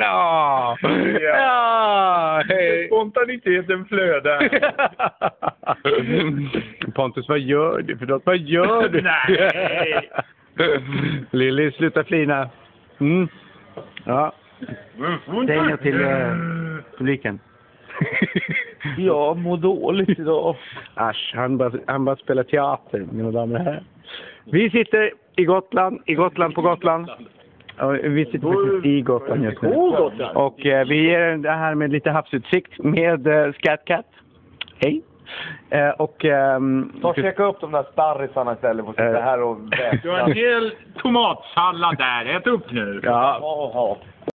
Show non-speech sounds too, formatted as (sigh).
Ja. Ja. Spontaniteten flödar. (laughs) Pontus, vad gör du för något? Vad gör du? Nej. (laughs) Lilly, sluta flina. Mm. Ja, säg något till eh, publiken. (laughs) Jag mår dåligt idag. Asch, han bara, han bara spelar teater, mina damer och herrar. Vi sitter i Gotland, i Gotland på Gotland. Ja, vi sitter faktiskt i Gotland just nu. Och eh, vi ger det här med lite havsutsikt med eh, Scatcat. Hej. Eh, och... ehm, Ta och checka upp de där starrisarna istället för att sitta Eh. här och Du har en hel tomatsallad där. Ät upp nu. ja, Jaha.